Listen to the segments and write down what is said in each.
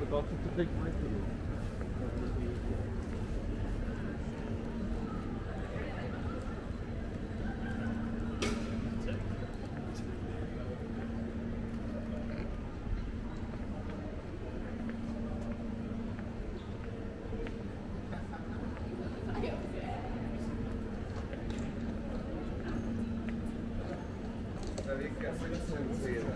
forgotten to take with you. Thank you.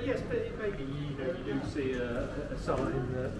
But yes, but maybe you know you do see a, a sign that.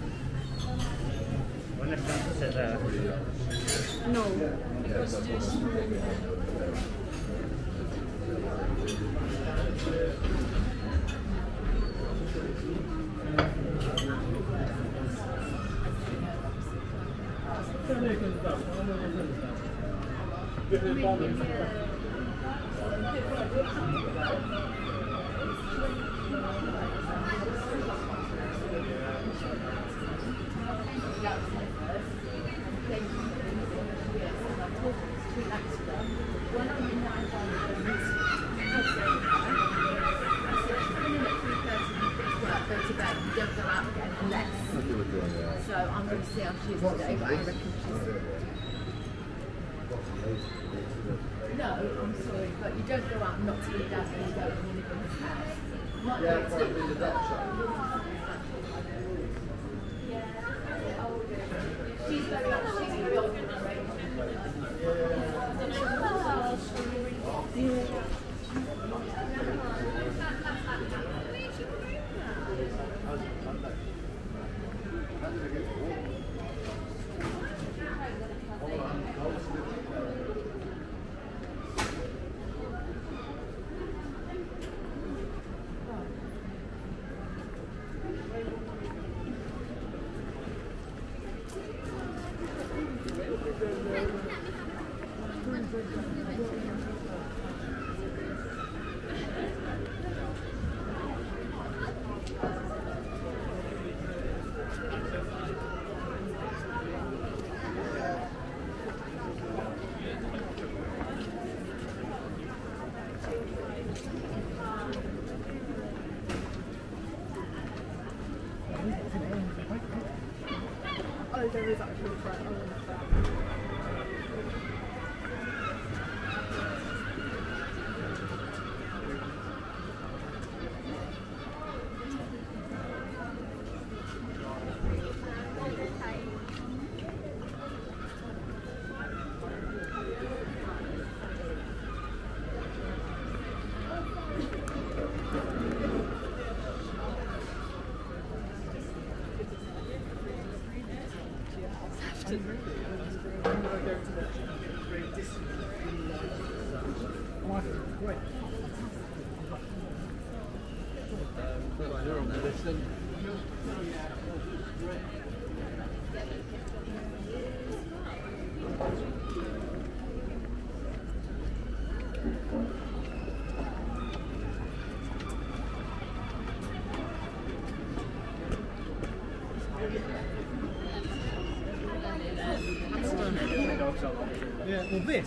No, it was just. Thank you. Yeah,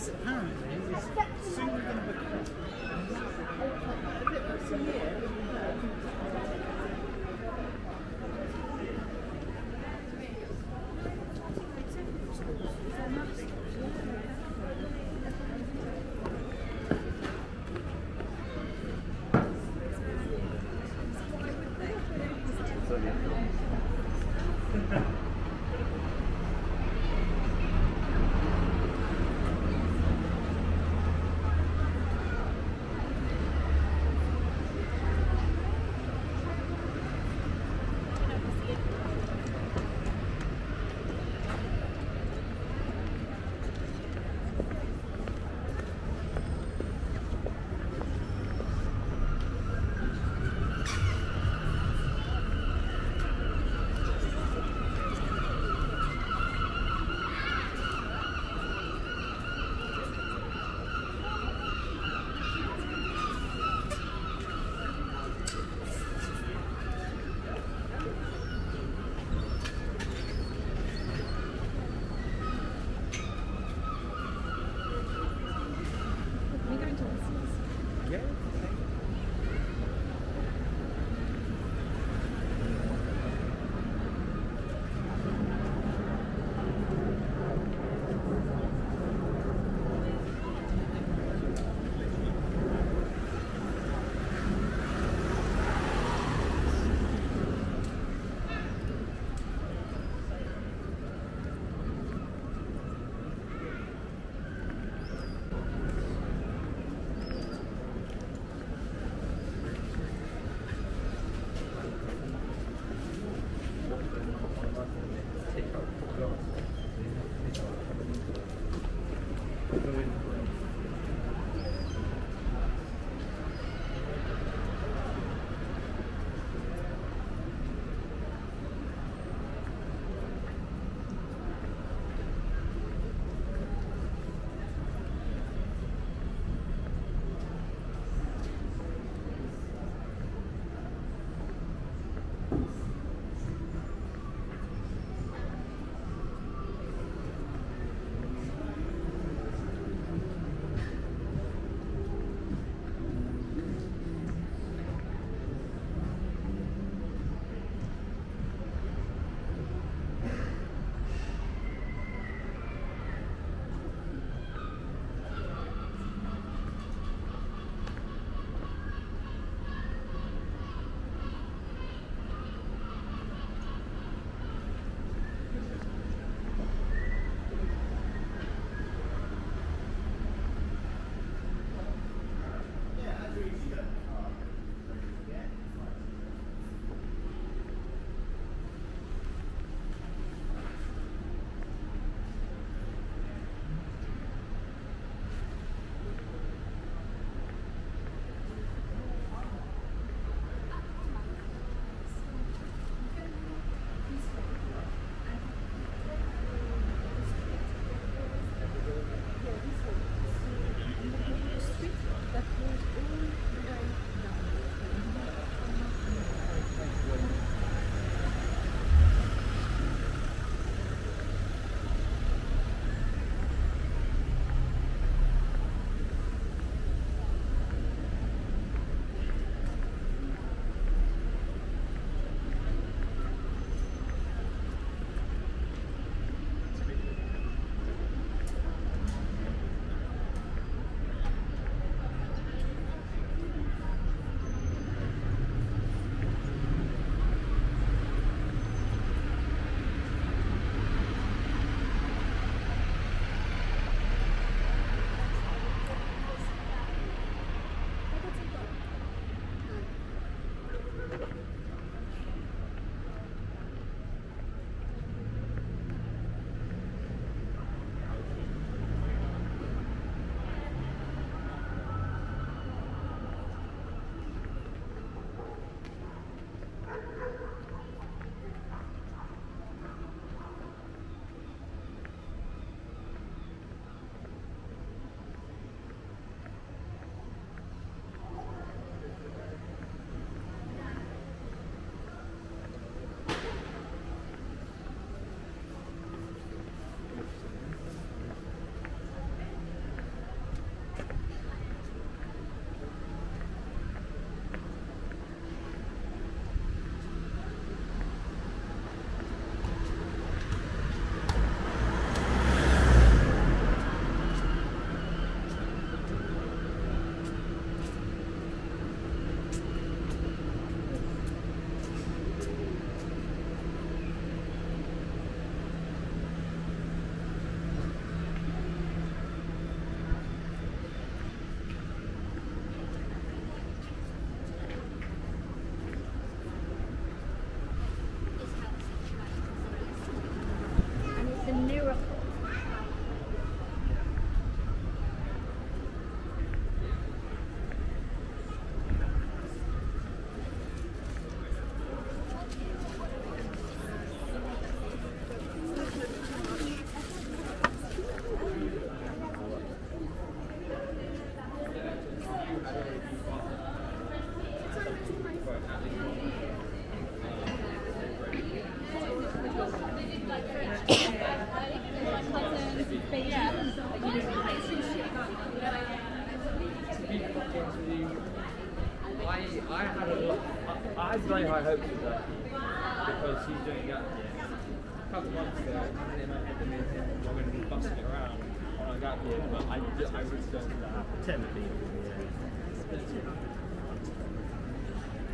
done that. Ten people, yeah.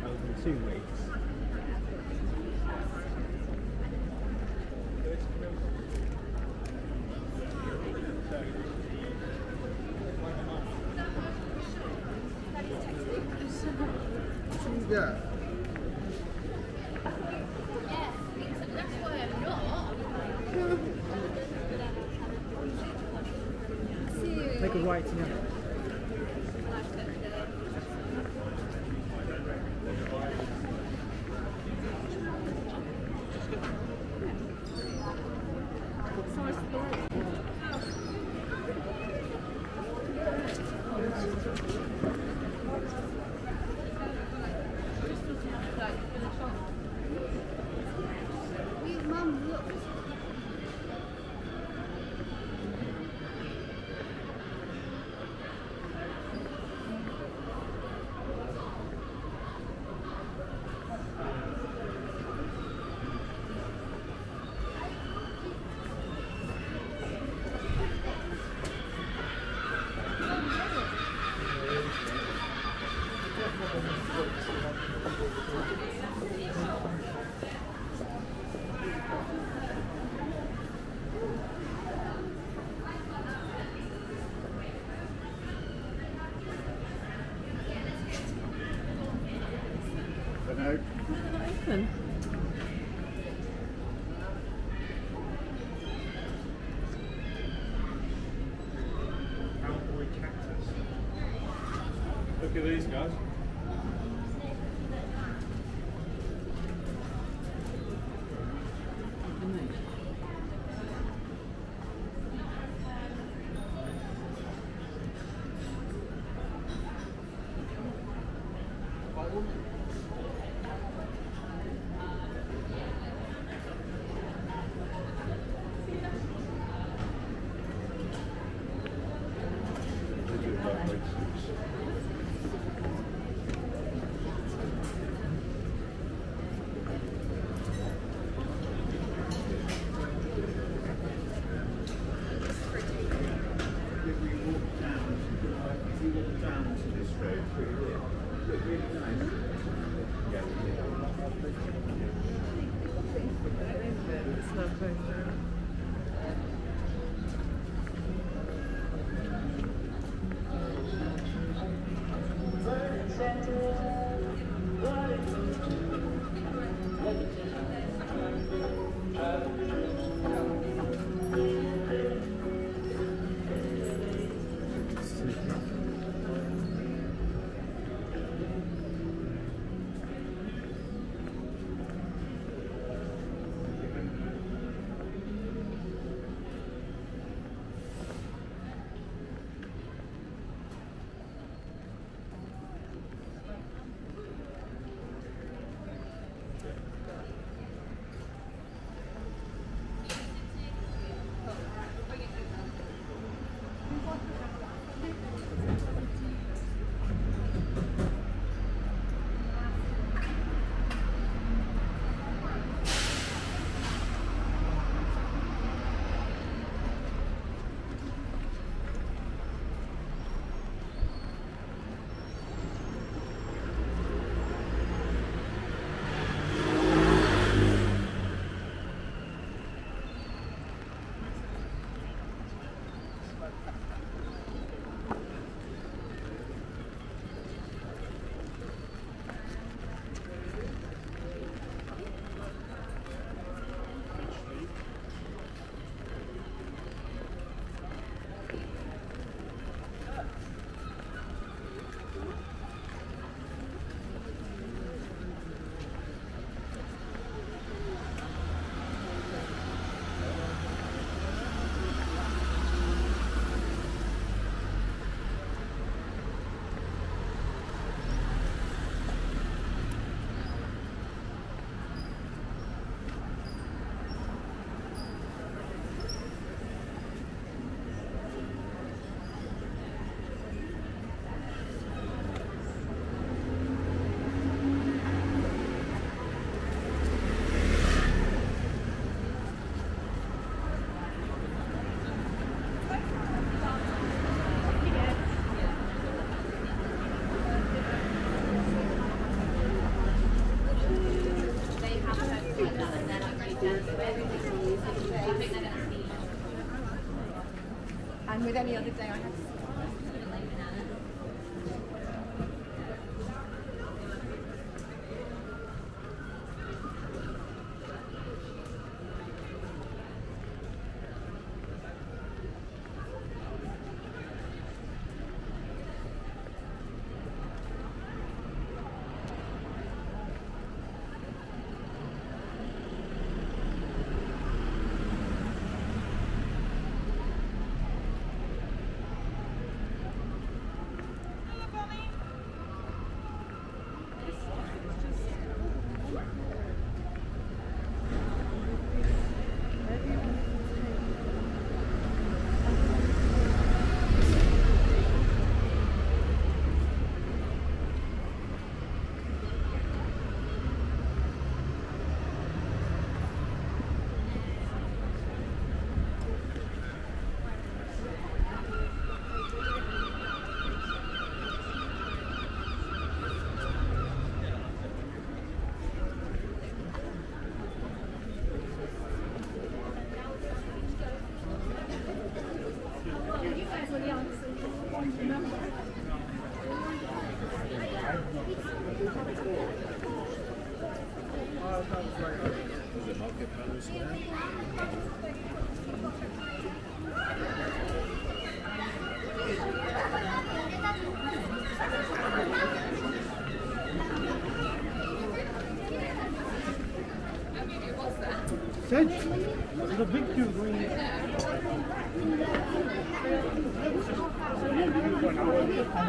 Over two weeks. Yeah. Yes. that's why I'm not. Make a right, yeah. These guys. It's not going very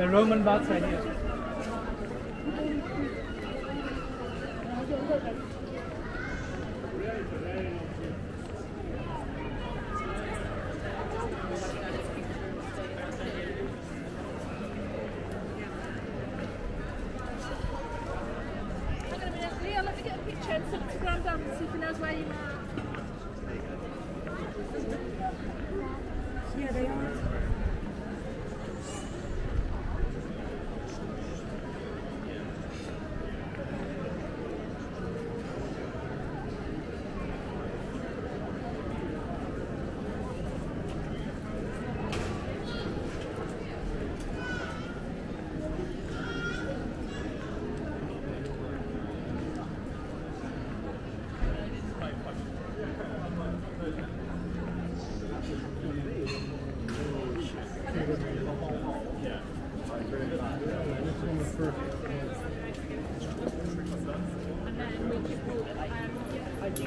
the Roman baths are here. Hang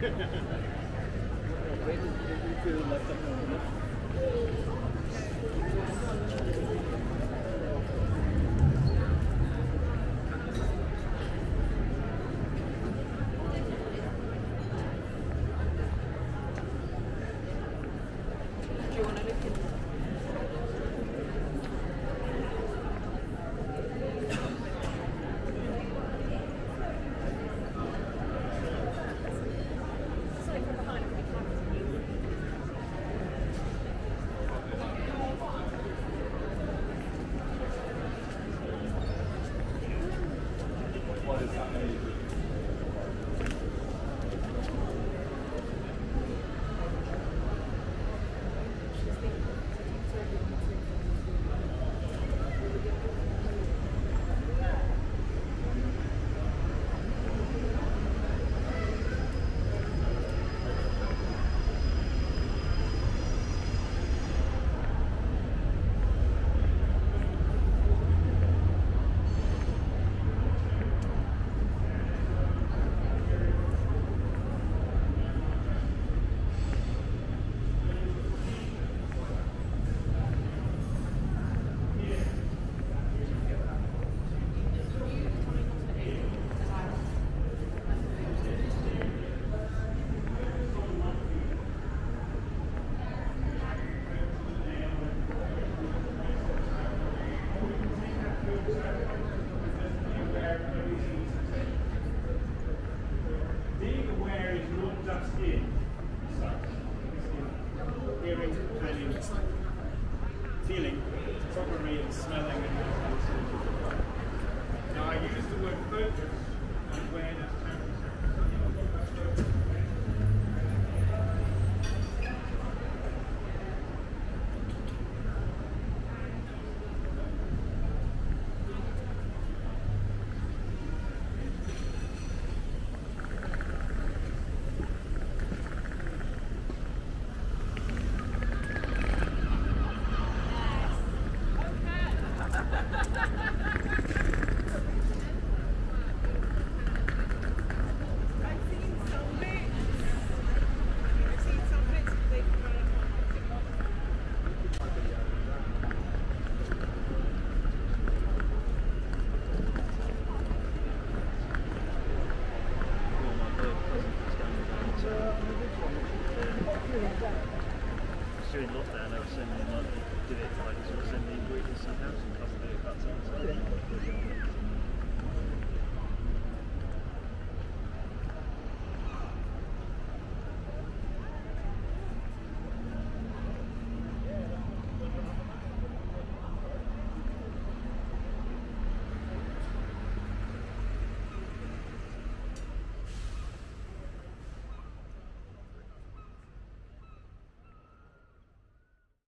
Thank you.